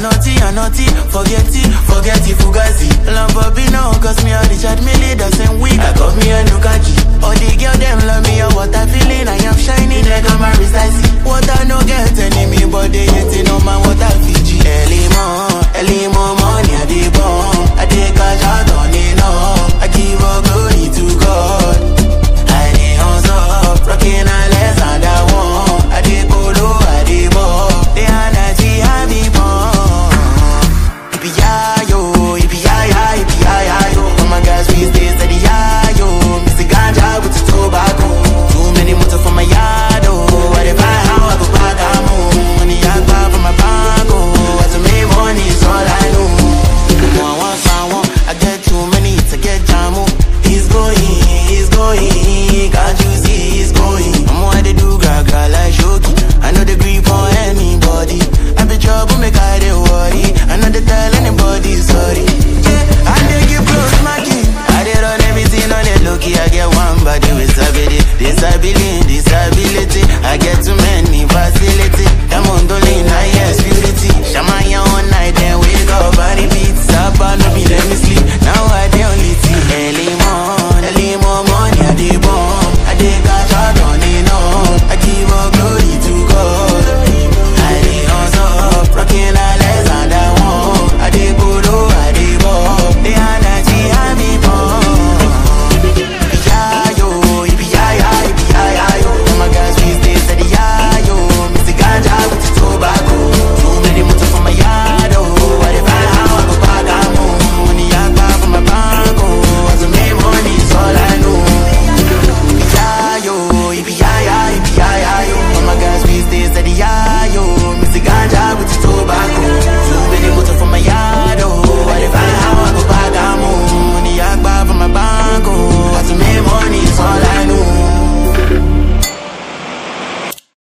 Anoti, Anoti, forget it, forget it, Fugazi. Lamborghini, cause me a Richard Mille the same week. I got me a Nukaji. disability, disability. I get to